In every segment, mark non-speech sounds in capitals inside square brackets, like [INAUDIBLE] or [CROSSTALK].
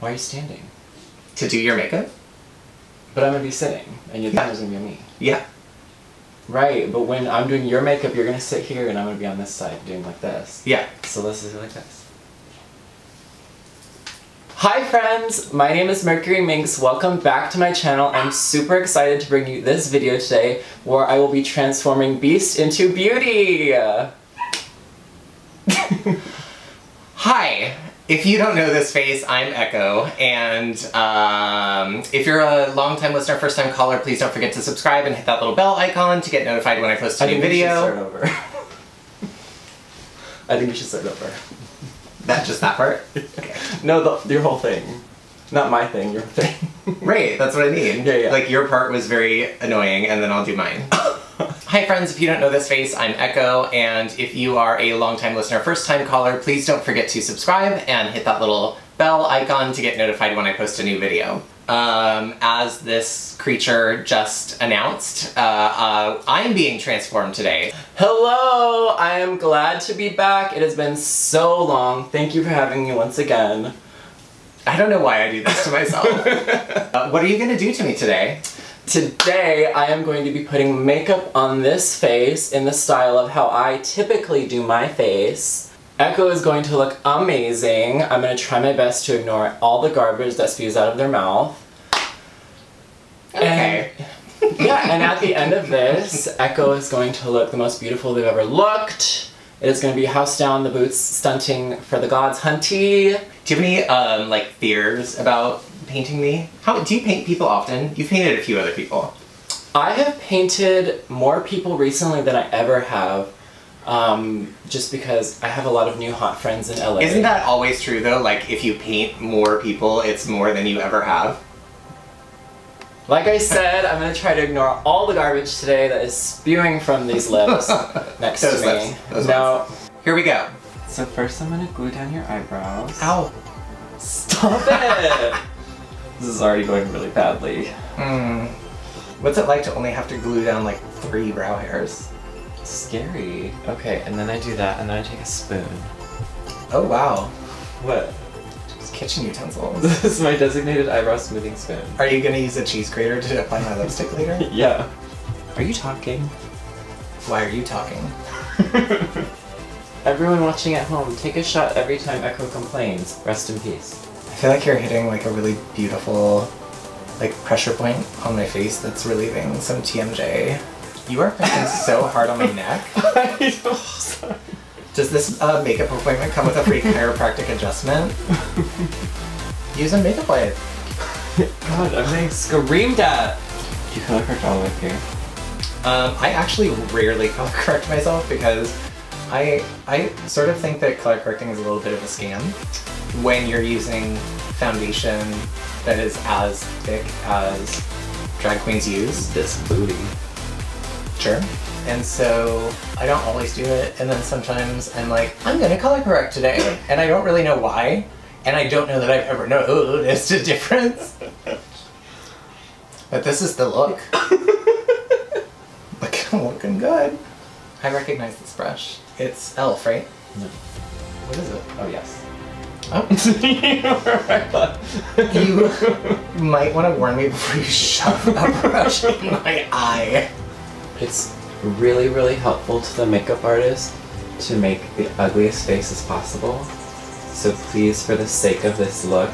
Why are you standing? To do your makeup? But I'm gonna be sitting, and your Yeah. camera's gonna be on me. Yeah. Right, but when I'm doing your makeup, you're gonna sit here, and I'm gonna be on this side doing like this. Yeah. So let's do like this. Hi friends, my name is Mercury Minx. Welcome back to my channel. I'm super excited to bring you this video today where I will be transforming Beast into Beauty. [LAUGHS] If you don't know this face, I'm Echo, and um, if you're a long-time listener, first-time caller, please don't forget to subscribe and hit that little bell icon to get notified when I post a I new think we should start video. over. [LAUGHS] I think we should start over. That just that part. Okay. [LAUGHS] No, the, your whole thing. Not my thing, your thing. Right, that's what I mean. [LAUGHS] Yeah, yeah. Like your part was very annoying, and then I'll do mine. Hi friends, if you don't know this face, I'm Echo, and if you are a long-time listener, first-time caller, please don't forget to subscribe and hit that little bell icon to get notified when I post a new video. Um, as this creature just announced, uh, uh, I'm being transformed today. Hello! I am glad to be back. It has been so long. Thank you for having me once again. I don't know why I do this to myself. [LAUGHS] uh, what are you gonna do to me today? Today, I am going to be putting makeup on this face in the style of how I typically do my face. Echo is going to look amazing. I'm going to try my best to ignore all the garbage that spews out of their mouth. Okay. And, yeah, and at the end of this, Echo is going to look the most beautiful they've ever looked. It is going to be house down the boots stunting for the gods hunty. Do you have any um, like fears about painting me? How do you paint people often? You've painted a few other people. I have painted more people recently than I ever have, um, just because I have a lot of new hot friends in LA. Isn't that always true though? Like if you paint more people, it's more than you ever have. Like I said, I'm gonna try to ignore all the garbage today that is spewing from these lips [LAUGHS] next Those to me. lips, those no. Here we go. So first I'm gonna glue down your eyebrows. Ow. Stop it! [LAUGHS] this is already going really badly. Hmm. What's it like to only have to glue down like three brow hairs? Scary. Okay, and then I do that, and then I take a spoon. Oh wow. What? Just kitchen utensils. [LAUGHS] This is my designated eyebrow smoothing spoon. Are you gonna use a cheese grater to apply my lipstick later? [LAUGHS] Yeah. Are you talking? Why are you talking? [LAUGHS] Everyone watching at home, take a shot every time Echo complains. Rest in peace. I feel like you're hitting like a really beautiful like pressure point on my face that's relieving some TMJ. You are pressing so hard on my [LAUGHS] neck. I know. Sorry. Does this uh, makeup appointment come with a free chiropractic adjustment? Use a makeup wipe. God, I'm getting screamed at. Do you color correct all the way up here? Um, I actually rarely color [LAUGHS] correct myself because I I sort of think that color correcting is a little bit of a scam when you're using foundation that is as thick as drag queens use. This booty. Sure. And so I don't always do it, and then sometimes I'm like, I'm gonna color correct today, and I don't really know why, and I don't know that I've ever noticed a difference. But this is the look. [LAUGHS] Looking, [LAUGHS] looking good. I recognize this brush. It's Elf, right? No. What is it? Oh, yes. Oh. [LAUGHS] you might want to warn me before you shove a brush in my eye. It's really, really helpful to the makeup artist to make the ugliest face as possible. So please, for the sake of this look,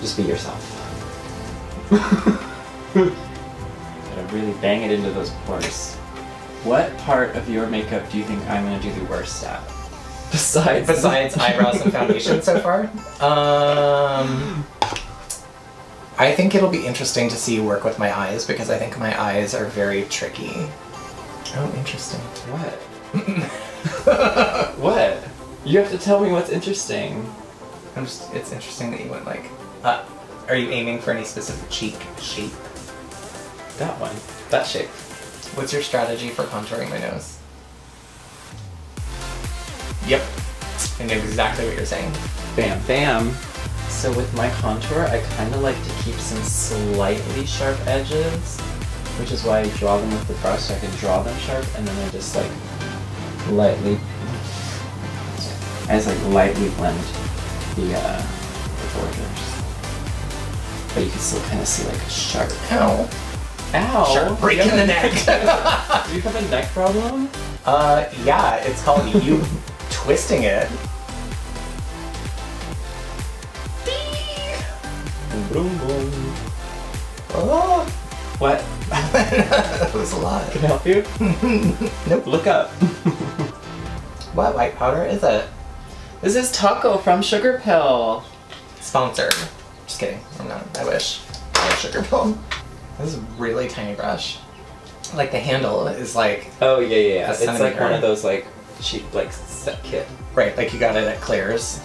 just be yourself. [LAUGHS] Gotta really bang it into those pores. What part of your makeup do you think I'm gonna do the worst at? [LAUGHS] Besides, Besides eyebrows and foundation so far? Um, I think it'll be interesting to see you work with my eyes because I think my eyes are very tricky. Oh, interesting. What? [LAUGHS] what? You have to tell me what's interesting. I'm just, it's interesting that you went like, uh, are you aiming for any specific cheek shape? That one. That shape. What's your strategy for contouring my nose? Yep. I know exactly what you're saying. Bam, bam. So with my contour, I kind of like to keep some slightly sharp edges, which is why I draw them with the brush so I can draw them sharp, and then I just like lightly, I just like lightly blend the, uh, the borders. But you can still kind of see like a sharp. Ow. Ow! Sharp break in the neck. [LAUGHS] Do you have a neck problem? uh, yeah, it's called you twisting it. Boom boom. Oh, What? [LAUGHS] that was a lot. Can I help you? [LAUGHS] Nope. Look up. What white powder is it? This is Tako from Sugarpill. Sponsored. Just kidding. I'm not. I wish. I have Sugarpill. This is a really tiny brush. Like the handle is like Oh yeah, yeah. yeah. A It's like one of those like cheap like set kit. right, like you got it at Claire's.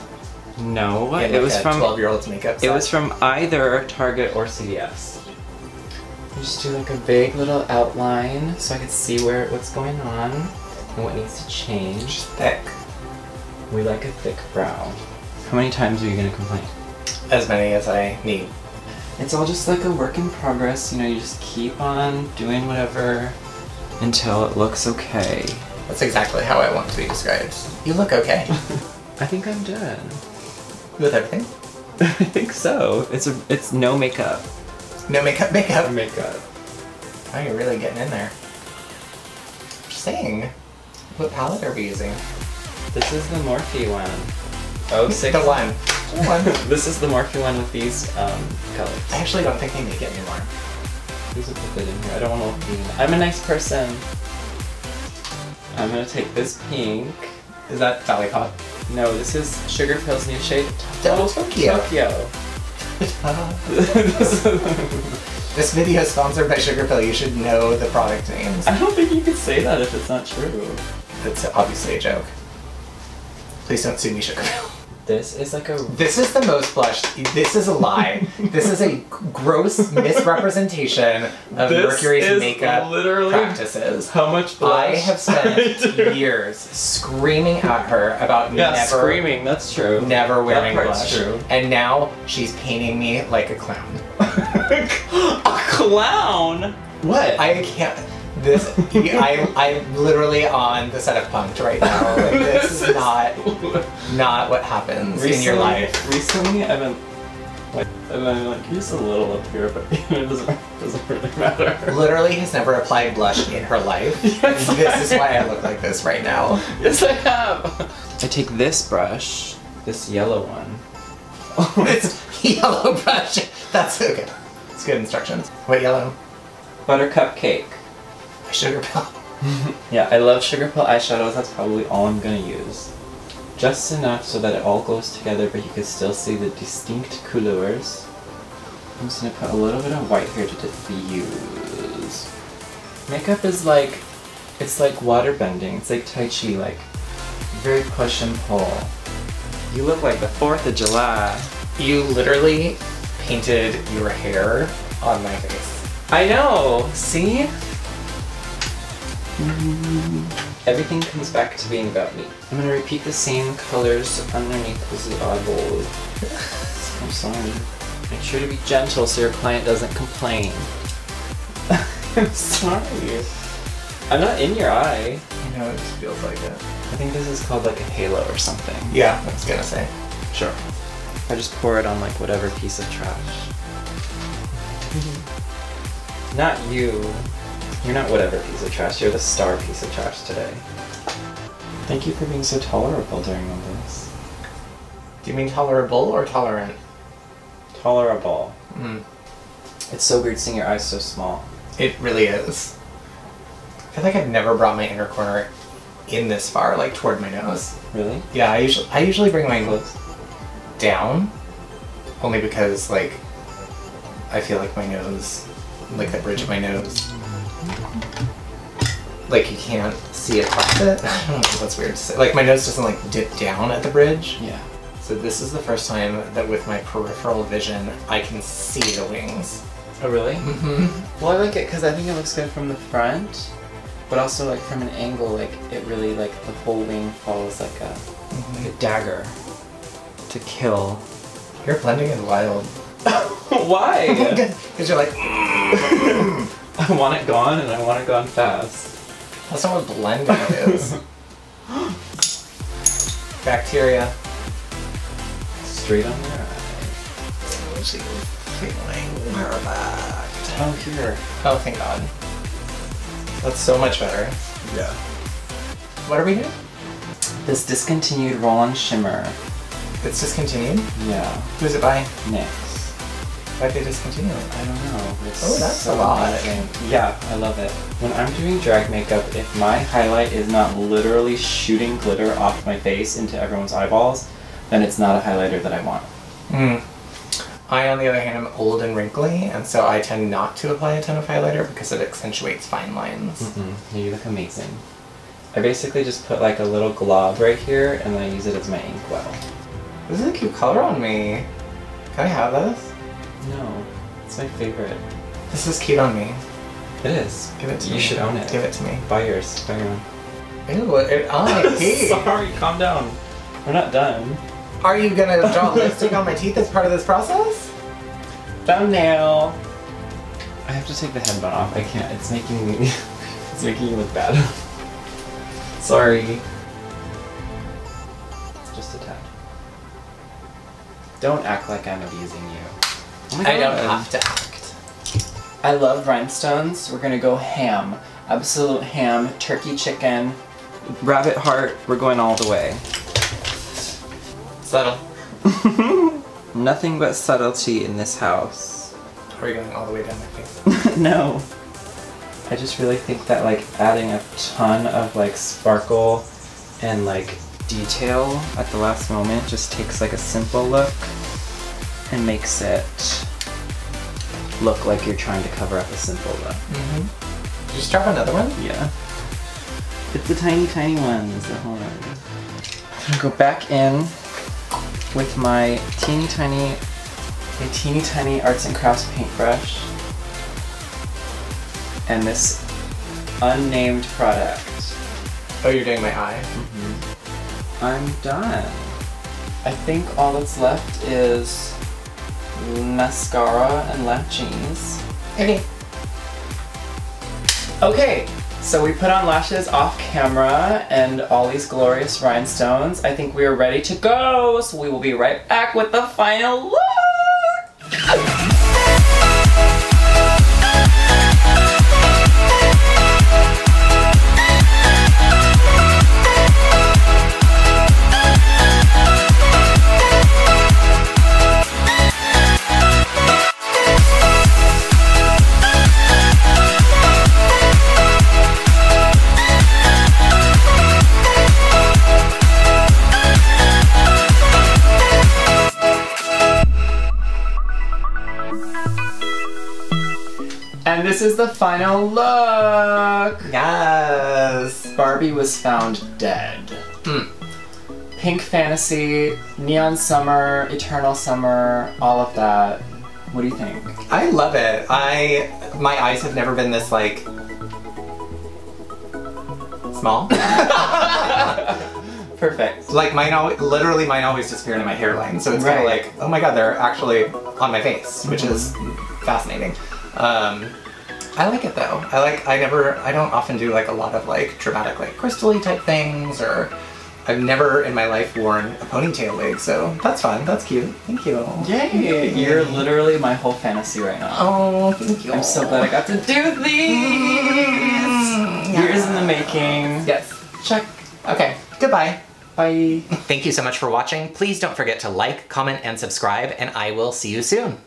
No, in, it like, was a from 12 year old's makeup. it was from either Target or CVS. You just do like a big little outline so I can see where what's going on and what needs to change. thick. We like a thick brow. How many times are you gonna complain? As many as I need. It's all just like a work in progress, you know, you just keep on doing whatever until it looks okay. That's exactly how I want to be described. You look okay [LAUGHS] I think I'm done. with everything. [LAUGHS] I think so. It's a it's no makeup. No makeup, makeup. No Makeup. Oh, you're really getting in there. Just saying. What palette are we using? This is the Morphe one. Oh six. The one. [LAUGHS] This is the Morphe one with these um, colors. I actually don't think they make it anymore. These will put in here. I don't want to look mean. I'm a nice person. I'm gonna take this pink. Is that Valley Pop? No, this is Sugar Pill's new shade. Double Tokyo. Tokyo. [LAUGHS] This video is sponsored by Sugarpill. You should know the product names. I don't think you could say that if it's not true. That's obviously a joke. Please don't sue me, Sugarpill. This is like a. This is the most blush. This is a lie. this is a gross [LAUGHS] misrepresentation of This Mercury's is makeup literally practices. How much blush? I have spent [LAUGHS] I years screaming at her about Yeah, never, screaming. That's true. never wearing that part's blush, true. and now she's painting me like a clown. [LAUGHS] a clown. What? I can't. This I I'm literally on the set of Punk'd right now. Like, this is not not what happens in your life. Recently, I've been like, I've been like just a little up here, but [LAUGHS] it doesn't doesn't really matter. Literally has never applied blush in her life. [LAUGHS] Yes, and this is why I look like this right now. Yes, I have. I take this brush, this yellow one. [LAUGHS] Oh, It's yellow brush. That's okay. It's good instructions. What yellow? Buttercupcake. Sugarpill. [LAUGHS] Yeah, I love Sugarpill eyeshadows. That's probably all I'm gonna use. Just enough so that it all goes together, but you can still see the distinct couleurs. I'm just gonna put a little bit of white here to diffuse. Makeup is like, it's like water bending. It's like Tai Chi, like very push and pull. You look like the 4th of July. You literally painted your hair on my face. I know, see? Everything comes back to being about me. I'm gonna repeat the same colors underneath the eyeballs. I'm sorry. Make sure to be gentle so your client doesn't complain. [LAUGHS] I'm sorry. I'm not in your eye. I know it just feels like it. I think this is called like a halo or something. Yeah, I was gonna say. Sure. I just pour it on like whatever piece of trash. [LAUGHS] not you. You're not whatever piece of trash. You're the star piece of trash today. Thank you for being so tolerable during all this. Do you mean tolerable or tolerant? Tolerable. Mm. It's so weird seeing your eyes so small. It really is. I feel like I've never brought my inner corner in this far, like toward my nose. Really? Yeah, I usually I usually bring my Close. down, only because like I feel like my nose, like the bridge of my nose, like you can't see it past it. [LAUGHS] I don't know that's weird to say. Like my nose doesn't like dip down at the bridge. Yeah. So this is the first time that with my peripheral vision I can see the wings. Oh, really? Mm-hmm. Well, I like it because I think it looks good from the front, but also like from an angle, like it really like the whole wing falls like a like a dagger to kill. You're blending in wild. [LAUGHS] Why? [LAUGHS] Because you're like, I want it gone and I want it gone fast. That's not what blending is. [GASPS] Bacteria. straight on their eye. She's feeling perfect. Oh, here. Oh, thank God. That's so much better. Yeah. What are we doing? This discontinued roll-on shimmer. It's discontinued? Yeah. Who's it by? NYX. Why'd they discontinue it? I don't know. It's Oh, that's so a lot. amazing. Yeah, I love it. When I'm doing drag makeup, if my highlight is not literally shooting glitter off my face into everyone's eyeballs, then it's not a highlighter that I want. Hmm. I, on the other hand, am old and wrinkly, and so I tend not to apply a ton of highlighter because it accentuates fine lines. Mm-hmm. You look amazing. I basically just put like a little glob right here and then I use it as my inkwell. This is a cute color on me. Can I have this? No, it's my favorite. This is cute on me. It is. Give it to you me. should own it. Give it to me. Buy yours. Buy your own. Ew, it, I ah, [LAUGHS] hate. Sorry, calm down. We're not done. Are you gonna draw [LAUGHS] lipstick on my teeth as part of this process? Thumbnail. I have to take the headband off. I can't. It's making me. [LAUGHS] it's making you look bad. Sorry. Just a tad. Don't act like I'm abusing you. Oh I don't have to act. I love rhinestones. We're gonna go ham. Absolute ham, turkey chicken, rabbit heart. We're going all the way. Subtle. [LAUGHS] Nothing but subtlety in this house. Are you going all the way down my face? [LAUGHS] no. I just really think that like adding a ton of like sparkle and like detail at the last moment just takes like a simple look and makes it look like you're trying to cover up a simple look. Mm-hmm. Did you just drop another one? Yeah. It's the tiny, tiny ones. Hold on. I'm gonna go back in with my teeny tiny, a teeny tiny arts and crafts paintbrush and this unnamed product. Oh, you're doing my eye. I'm done. I think all that's left is mascara and lashes. Okay. Okay, so we put on lashes off camera and all these glorious rhinestones. I think we are ready to go, so we will be right back with the final look! Is the final look! Yes. Barbie was found dead. Hmm. Pink fantasy, neon summer, eternal summer, all of that. What do you think? I love it. I my eyes have never been this like small. [LAUGHS] Perfect. like mine, al- literally mine always disappear into my hairline. So it's kind of like, oh my god, they're actually on my face, which is fascinating. Um, I like it though. I like. I never. I don't often do like a lot of like dramatic like crystally type things or. I've never in my life worn a ponytail wig, so that's fun. That's cute. Thank you. Yay! You're literally my whole fantasy right now. Oh, thank you. I'm so glad I got to do these! Mm, Years in the making. Yes. Check. Okay. Goodbye. Bye. Thank you so much for watching. Please don't forget to like, comment, and subscribe, and I will see you soon.